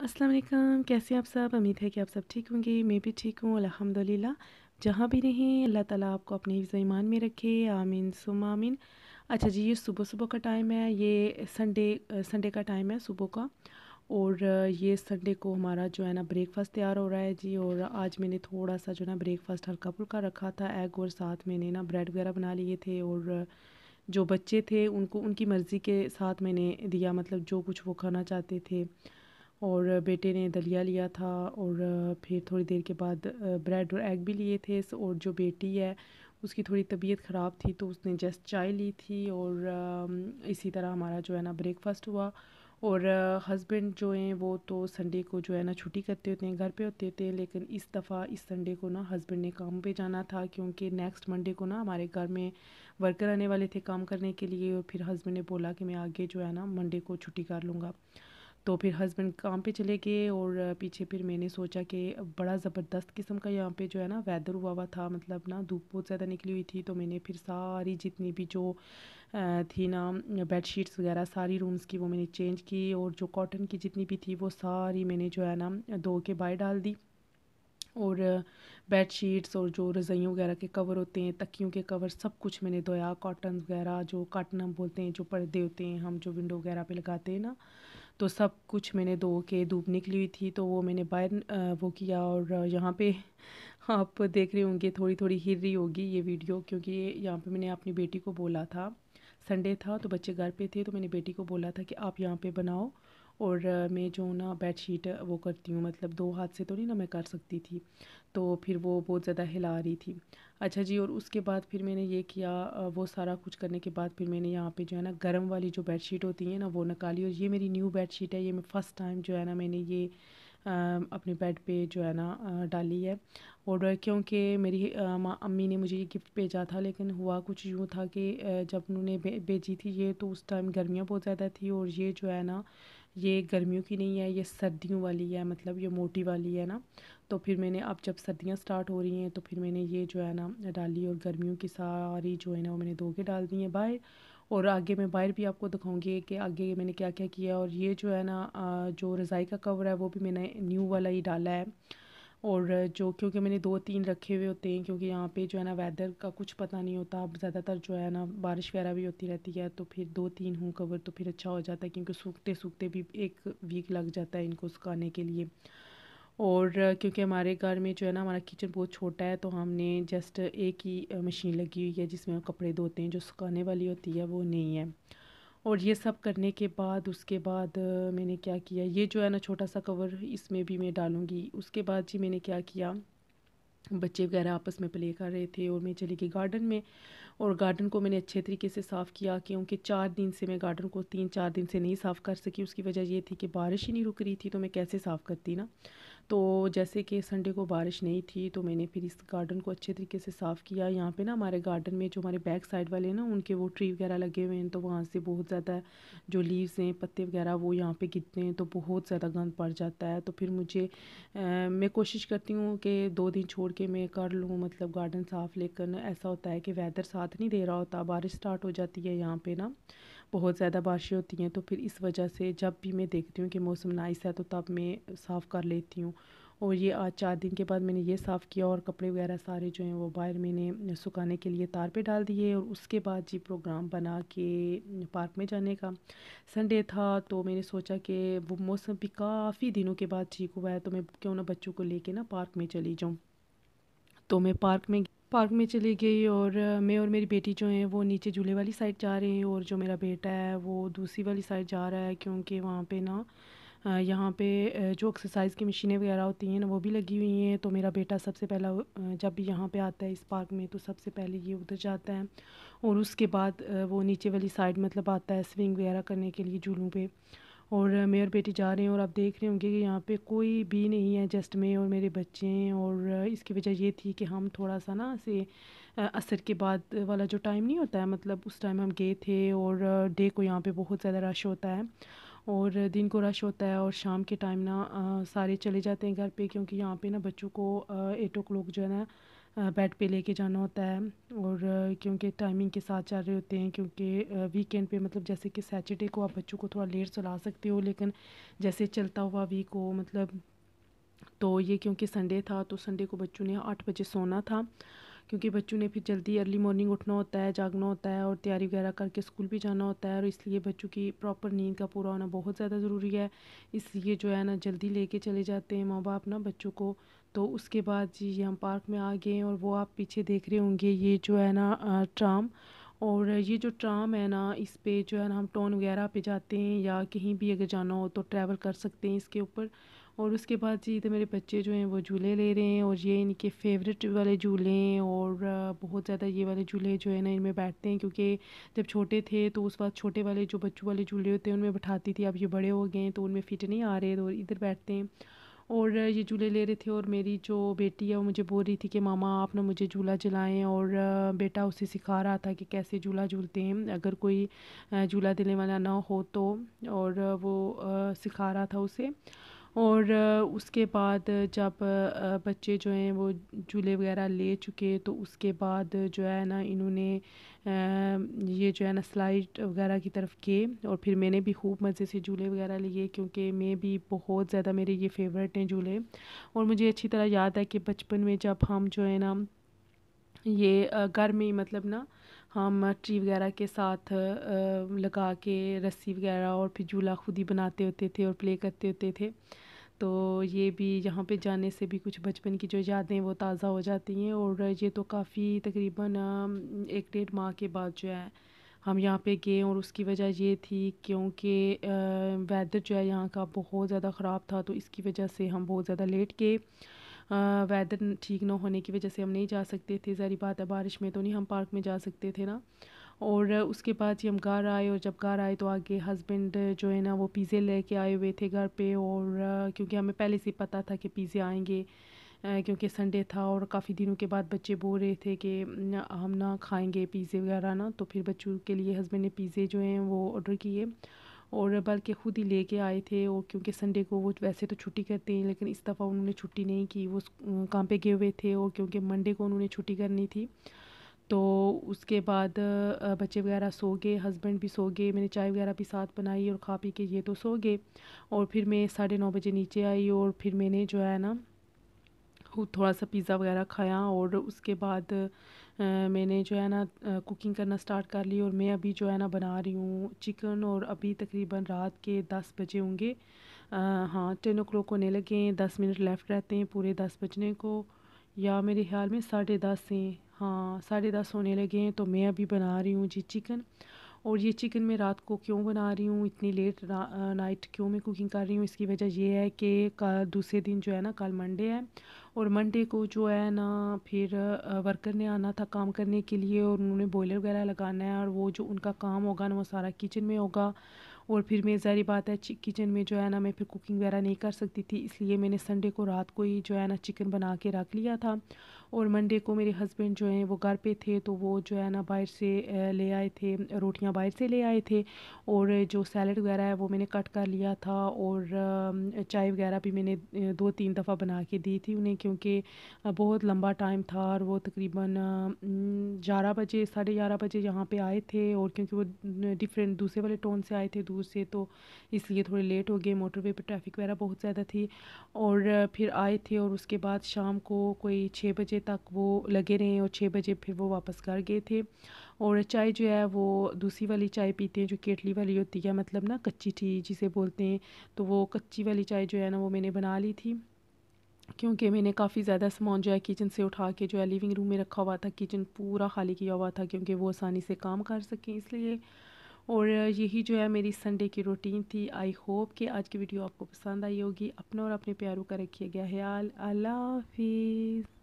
अस्सलाम वालेकुम। कैसे आप सब? उम्मीद है कि आप सब ठीक होंगे। मैं भी ठीक हूँ, अल्हम्दुलिल्लाह। जहाँ भी रहें, अल्लाह ताला आपको अपने ईमान में रखे। आमीन सुम आमीन। अच्छा जी, ये सुबह सुबह का टाइम है। ये संडे संडे का टाइम है सुबह का। और ये संडे को हमारा जो है ना ब्रेकफास्ट तैयार हो रहा है जी। और आज मैंने थोड़ा सा जो है ना ब्रेकफास्ट हल्का फुल्का रखा था। एग और साथ मैंने ना ब्रेड वगैरह बना लिए थे। और, जो बच्चे थे, उनको, उनकी मर्ज़ी के साथ मैंने दिया। मतलब जो कुछ वो खाना चाहते थे। और बेटे ने दलिया लिया था और फिर थोड़ी देर के बाद ब्रेड और एग भी लिए थे। और जो बेटी है, उसकी थोड़ी तबीयत ख़राब थी तो उसने जस्ट चाय ली थी और इसी तरह हमारा जो है ना ब्रेकफास्ट हुआ। और हस्बैंड जो हैं वो तो संडे को जो है ना छुट्टी करते होते हैं, घर पे होते थे लेकिन इस दफ़ा, इस संडे को ना हस्बैंड ने काम पे जाना था क्योंकि नेक्स्ट मंडे को ना हमारे घर में वर्कर आने वाले थे काम करने के लिए और फिर हस्बैंड ने बोला कि मैं आगे जो है ना मंडे को छुट्टी कर लूँगा। तो फिर हस्बैंड काम पे चले गए और पीछे फिर मैंने सोचा कि बड़ा ज़बरदस्त किस्म का यहाँ पे जो है ना वेदर हुआ हुआ था मतलब ना धूप बहुत ज़्यादा निकली हुई थी तो मैंने फिर सारी जितनी भी जो थी ना बेड शीट्स वगैरह सारी रूम्स की वो मैंने चेंज की और जो कॉटन की जितनी भी थी वो सारी मैंने जो है ना धो के बाहर डाल दी। और बेड शीट्स और जो रज़ाइयों वगैरह के कवर होते हैं, तकियों के कवर सब कुछ मैंने धोया कॉटन वगैरह जो काटन हम बोलते हैं, जो पर्दे होते हैं, हम जो विंडो वगैरह पे लगाते हैं ना तो सब कुछ मैंने धो के धूप निकली हुई थी तो वो मैंने बाहर वो किया और यहाँ पे आप देख रहे होंगे थोड़ी थोड़ी हिर रही होगी ये वीडियो, क्योंकि यहाँ पे मैंने अपनी बेटी को बोला था। संडे था तो बच्चे घर पे थे तो मैंने बेटी को बोला था कि आप यहाँ पे बनाओ। और मैं जो ना बेडशीट वो करती हूँ मतलब दो हाथ से तो नहीं ना मैं कर सकती थी तो फिर वो बहुत ज़्यादा हिला रही थी। अच्छा जी, और उसके बाद फिर मैंने ये किया वो सारा कुछ करने के बाद फिर मैंने यहाँ पे जो है ना गर्म वाली जो बेडशीट होती है ना, वो निकाली और ये मेरी न्यू बेडशीट है, ये मैं फ़र्स्ट टाइम जो है ना मैंने ये अपने बेड पे जो है ना डाली है। और क्योंकि मेरी अम्मी ने मुझे ये गिफ्ट भेजा था, लेकिन हुआ कुछ यूँ था कि जब उन्होंने भेजी थी ये तो उस टाइम गर्मियाँ बहुत ज़्यादा थी और ये जो है ना ये गर्मियों की नहीं है, ये सर्दियों वाली है मतलब ये मोटी वाली है ना। तो फिर मैंने अब जब सर्दियाँ स्टार्ट हो रही हैं तो फिर मैंने ये जो है ना, डाली और गर्मियों की सारी जो है ना, वो मैंने धो के डाल दी है बाहर। और आगे मैं बाहर भी आपको दिखाऊँगी कि आगे मैंने क्या क्या किया और ये जो है ना जो रज़ाई का कवर है, वो भी मैंने न्यू वाला ही डाला है। और जो, क्योंकि मैंने दो तीन रखे हुए होते हैं, क्योंकि यहाँ पे जो है ना वेदर का कुछ पता नहीं होता। अब ज़्यादातर जो है ना बारिश वगैरह भी होती रहती है तो फिर दो तीन हूँ कवर तो फिर अच्छा हो जाता है, क्योंकि सूखते सूखते भी एक वीक लग जाता है इनको सुखाने के लिए। और क्योंकि हमारे घर में जो है ना हमारा किचन बहुत छोटा है तो हमने जस्ट एक ही मशीन लगी हुई है, जिसमें कपड़े धोते हैं, जो सुखाने वाली होती है, वो नहीं है। और ये सब करने के बाद, उसके बाद मैंने क्या किया? ये जो है ना छोटा सा कवर इसमें भी मैं डालूँगी। उसके बाद जी मैंने क्या किया? बच्चे वगैरह आपस में प्ले कर रहे थे और मैं चली गई गार्डन में। और गार्डन को मैंने अच्छे तरीके से साफ़ किया क्योंकि चार दिन से मैं गार्डन को तीन चार दिन से नहीं साफ़ कर सकी। उसकी वजह ये थी कि बारिश ही नहीं रुक रही थी तो मैं कैसे साफ़ करती ना? तो जैसे कि संडे को बारिश नहीं थी तो मैंने फिर इस गार्डन को अच्छे तरीके से साफ़ किया। यहाँ पे ना हमारे गार्डन में जो हमारे बैक साइड वाले ना उनके वो ट्री वगैरह लगे हुए हैं तो वहाँ से बहुत ज़्यादा जो लीव्स हैं पत्ते वगैरह वो यहाँ पे गिरते हैं तो बहुत ज़्यादा गंद पड़ जाता है। तो फिर मुझे आ, मैं कोशिश करती हूँ कि दो दिन छोड़ के मैं कर लूँ मतलब गार्डन साफ़ लेकर। ऐसा होता है कि वेदर साथ नहीं दे रहा होता बारिश स्टार्ट हो जाती है यहाँ पर ना। बहुत ज़्यादा बारिशें होती हैं तो फिर इस वजह से जब भी मैं देखती हूँ कि मौसम नाइस है तो तब मैं साफ़ कर लेती हूँ। और ये आज चार दिन के बाद मैंने ये साफ़ किया और कपड़े वगैरह सारे जो हैं वो बाहर मैंने सुखाने के लिए तार पे डाल दिए और उसके बाद जी प्रोग्राम बना के पार्क में जाने का। संडे था तो मैंने सोचा कि वो मौसम भी काफ़ी दिनों के बाद ठीक हुआ है तो मैं क्यों ना बच्चों को लेके ना पार्क में चली जाऊँ। तो मैं पार्क में पार्क में चली गई और मैं और मेरी बेटी जो हैं वो नीचे झूले वाली साइड जा रहे हैं और जो मेरा बेटा है वो दूसरी वाली साइड जा रहा है क्योंकि वहाँ पे ना यहाँ पे जो एक्सरसाइज की मशीनें वगैरह होती हैं ना वो भी लगी हुई हैं। तो मेरा बेटा सबसे पहला जब भी यहाँ पे आता है इस पार्क में तो सबसे पहले ये उधर जाता है और उसके बाद वो नीचे वाली साइड मतलब आता है स्विंग वगैरह करने के लिए झूलों पे। और मैं और बेटी जा रहे हैं और आप देख रहे होंगे कि यहाँ पे कोई भी नहीं है जस्ट मैं और मेरे बच्चे हैं और इसकी वजह ये थी कि हम थोड़ा सा ना से असर के बाद वाला जो टाइम नहीं होता है मतलब उस टाइम हम गए थे और डे को यहाँ पे बहुत ज़्यादा रश होता है और दिन को रश होता है और शाम के टाइम ना सारे चले जाते हैं घर पे क्योंकि यहाँ पे ना बच्चों को एट ओ क्लॉक जो है ना बेड पे लेके जाना होता है और क्योंकि टाइमिंग के साथ चल रहे होते हैं क्योंकि वीकेंड पे मतलब जैसे कि सैटरडे को आप बच्चों को थोड़ा लेट चला सकते हो, लेकिन जैसे चलता हुआ वीक हो मतलब तो ये क्योंकि संडे था तो संडे को बच्चों ने आठ बजे सोना था, क्योंकि बच्चों ने फिर जल्दी अर्ली मॉर्निंग उठना होता है, जागना होता है और तैयारी वगैरह करके स्कूल भी जाना होता है और इसलिए बच्चों की प्रॉपर नींद का पूरा होना बहुत ज़्यादा ज़रूरी है। इसलिए जो है ना, जल्दी लेके चले जाते हैं माँ बाप ना बच्चों को तो उसके बाद जी ये हम पार्क में आ गए और वो आप पीछे देख रहे होंगे, ये जो है ना ट्राम। और ये जो ट्राम है ना, इस पे जो है ना हम टाउन वगैरह पे जाते हैं या कहीं भी अगर जाना हो तो ट्रैवल कर सकते हैं इसके ऊपर। और उसके बाद जी तो मेरे बच्चे जो हैं वो झूले ले रहे हैं और ये इनके फेवरेट वाले झूले हैं और बहुत ज़्यादा ये वाले झूले जो है ना इनमें बैठते हैं क्योंकि जब छोटे थे तो उस वक्त छोटे वाले जो बच्चों वाले झूले होते हैं उनमें बैठाती थी, अब ये बड़े हो गए हैं तो उनमें फ़िट नहीं आ रहे तो इधर बैठते हैं। और ये झूले ले रहे थे और मेरी जो बेटी है वो मुझे बोल रही थी कि, मामा आप ना मुझे झूला जलाएँ और बेटा उसे सिखा रहा था कि कैसे झूला झूलते हैं। अगर कोई झूला देने वाला ना हो तो। और वो सिखा रहा था उसे। और उसके बाद जब बच्चे जो हैं वो झूले वगैरह ले चुके तो उसके बाद जो है ना इन्होंने ये जो है ना स्लाइड वगैरह की तरफ़ किए और फिर मैंने भी खूब मज़े से झूले वगैरह लिए क्योंकि मैं भी बहुत ज़्यादा मेरे ये फेवरेट हैं झूले। और मुझे अच्छी तरह याद है कि बचपन में जब हम जो है ना ये घर में मतलब ना हम ट्री वगैरह के साथ लगा के रस्सी वगैरह और फिर झूला खुद ही बनाते होते थे और प्ले करते होते थे। तो ये भी यहाँ पे जाने से भी कुछ बचपन की जो यादें वो ताज़ा हो जाती हैं और ये तो काफ़ी तकरीबन एक डेढ़ माह के बाद जो है हम यहाँ पे गए और उसकी वजह ये थी क्योंकि वेदर जो है यहाँ का बहुत ज़्यादा ख़राब था तो इसकी वजह से हम बहुत ज़्यादा लेट गए। वेदर ठीक ना होने की वजह से हम नहीं जा सकते थे। ज़ारी बात है, बारिश में तो नहीं हम पार्क में जा सकते थे ना। और उसके बाद ही हम घर आए और जब घर आए तो आगे हस्बैंड जो है ना वो पिज़्ज़े लेके आए हुए थे घर पे और, क्योंकि हमें पहले से पता था कि पिज़्ज़े आएँगे क्योंकि संडे था और काफ़ी दिनों के बाद बच्चे बोल रहे थे कि हम ना खाएँगे पिज़्ज़े वगैरह ना। तो फिर बच्चों के लिए हस्बैंड ने पिज़्ज़े जो हैं वो ऑर्डर किए। और बल्कि ख़ुद ही लेके आए थे और क्योंकि संडे को वो वैसे तो छुट्टी करते हैं, लेकिन इस दफ़ा उन्होंने छुट्टी नहीं की। वो काम पे गए हुए थे और क्योंकि मंडे को उन्होंने छुट्टी करनी थी तो उसके बाद बच्चे वगैरह सो गए हस्बैंड भी सो गए, मैंने चाय वगैरह भी साथ बनाई और खा पी के ये तो सो गए। और फिर मैं साढ़े नौ बजे नीचे आई और फिर मैंने जो है ना थोड़ा सा पिज़्ज़ा वगैरह खाया और उसके बाद मैंने जो है ना कुकिंग करना स्टार्ट कर ली और मैं अभी जो है ना बना रही हूँ चिकन और अभी तकरीबन रात के दस बजे होंगे। हाँ टेन ओ क्लॉक होने लगे हैं, दस मिनट लेफ़्ट रहते हैं पूरे दस बजने को। या मेरे ख्याल में साढ़े दस हैं। हाँ साढ़े दस होने लगे हैं तो मैं अभी बना रही हूँ जी चिकन और ये चिकन मैं रात को क्यों बना रही हूँ? इतनी लेट नाइट क्यों मैं कुकिंग कर रही हूँ? इसकी वजह ये है कि दूसरे दिन जो है ना, कल मंडे है। और मंडे को जो है ना फिर वर्कर ने आना था काम करने के लिए और उन्होंने बॉयलर वगैरह लगाना है और वो जो उनका काम होगा ना वो सारा किचन में होगा। और फिर मेरी ज़ारी बात है किचन में जो है ना मैं फिर कुकिंग वगैरह नहीं कर सकती थी, इसलिए मैंने संडे को रात को ही जो है ना चिकन बना के रख लिया था। और मंडे को मेरे हस्बैंड जो हैं वो घर पे थे तो वो जो है ना बाहर से ले आए थे, रोटियाँ बाहर से ले आए थे और जो सैलड वगैरह है वो मैंने कट कर लिया था और चाय वगैरह भी मैंने दो तीन दफ़ा बना के दी थी उन्हें क्योंकि बहुत लंबा टाइम था और वो तकरीबन ग्यारह बजे, साढ़े ग्यारह बजे यहाँ पे आए थे और क्योंकि वो डिफरेंट दूसरे वाले टोन से आए थे दूर से तो इसलिए थोड़े लेट हो गए मोटरवे पर ट्रैफ़िक वगैरह बहुत ज़्यादा थी और, फिर आए थे और उसके बाद शाम को कोई छः बजे बजे तक वो लगे रहे और छः बजे फिर वो वापस घर गए थे। और चाय जो है वो दूसरी वाली चाय पीते हैं, जो केटली वाली होती है मतलब ना कच्ची टी जिसे बोलते हैं तो वो कच्ची वाली चाय जो है ना वो मैंने बना ली थी। क्योंकि मैंने काफ़ी ज़्यादा सामान जो है किचन से उठा के जो है लिविंग रूम में रखा हुआ था किचन पूरा खाली किया हुआ था, क्योंकि वो आसानी से काम कर सकें इसलिए। और यही जो है मेरी संडे की रूटीन थी। आई होप कि आज की वीडियो आपको पसंद आई होगी। अपना और अपने प्यारों का रखिए गया ख्याल? अल्लाह हाफिज़।